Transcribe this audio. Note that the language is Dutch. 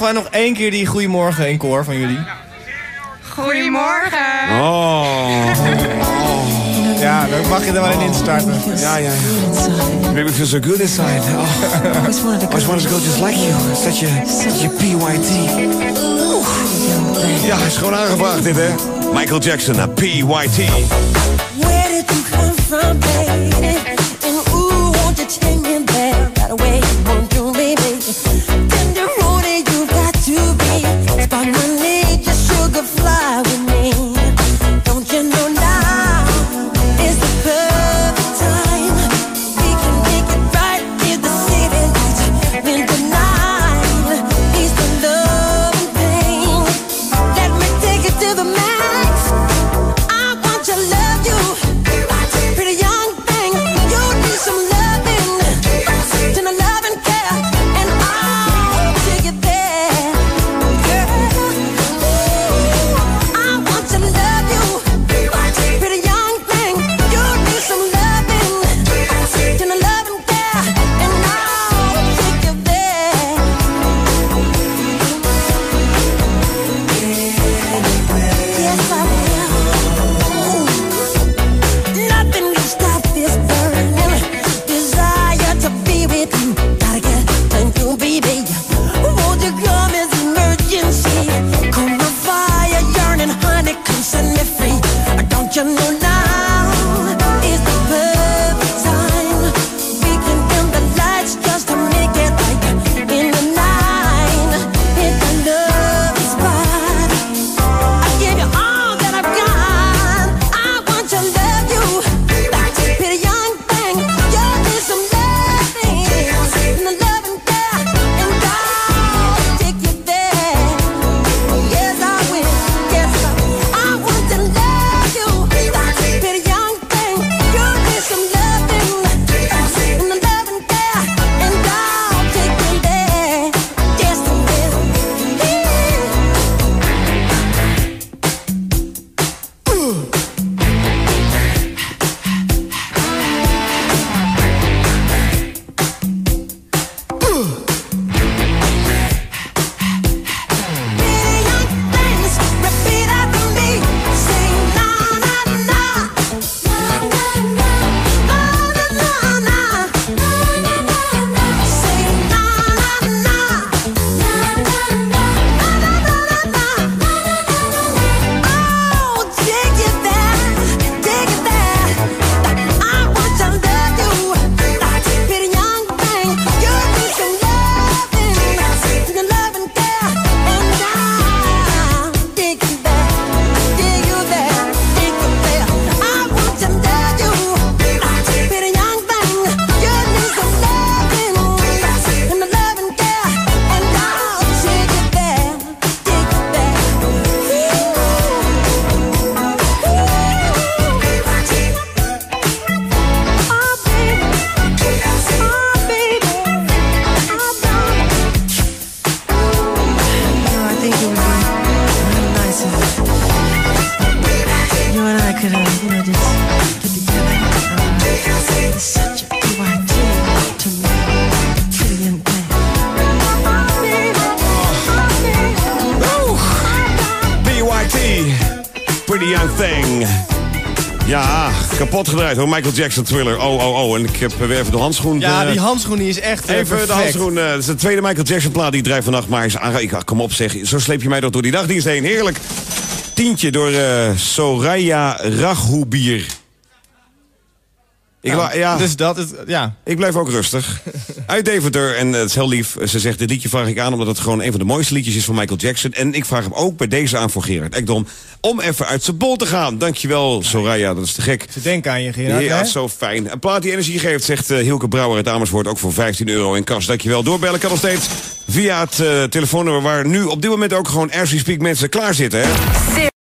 Mogen wij nog één keer die goedemorgen in koor van jullie? Goedemorgen. Oh. Ja, dan mag je er wel in instarten. Ja, ja, ja. Maybe feel so good inside. Oh. I wanted just wanted to go just like you. Such a, such a PYT. Ja, is gewoon aangevraagd dit, hè? Michael Jackson naar PYT. Where did you come from, baby? Young Thing. Ja, kapot gedraaid hoor. Michael Jackson Thriller. Oh, oh, oh. En ik heb weer even de handschoen. Ja, eh, die handschoen die is echt eh, Even de handschoen. eh, dat is de tweede Michael Jackson plaat die draait vannacht. Maar is aange... Ik, ah, kom op zeg. Zo sleep je mij toch door die dagdienst heen. Heerlijk. Tientje door Soraya Raghubier. Ik, wa- ja, Dus dat is, ja. ik blijf ook rustig. Uit Deventer, en het is heel lief. Ze zegt, dit liedje vraag ik aan omdat het gewoon een van de mooiste liedjes is van Michael Jackson. En ik vraag hem ook bij deze aan voor Gerard Ekdom om even uit zijn bol te gaan. Dankjewel, Soraya, dat is te gek. Ze denken aan je, Gerard. Ja, hè? zo fijn. Een plaat die energie geeft, zegt eh, Hielke Brouwer uit Amersfoort. Ook voor 15 euro in kas. Dankjewel. Doorbellen kan nog steeds via het eh, telefoonnummer... waar nu op dit moment ook gewoon as we speak mensen klaar zitten. Hè?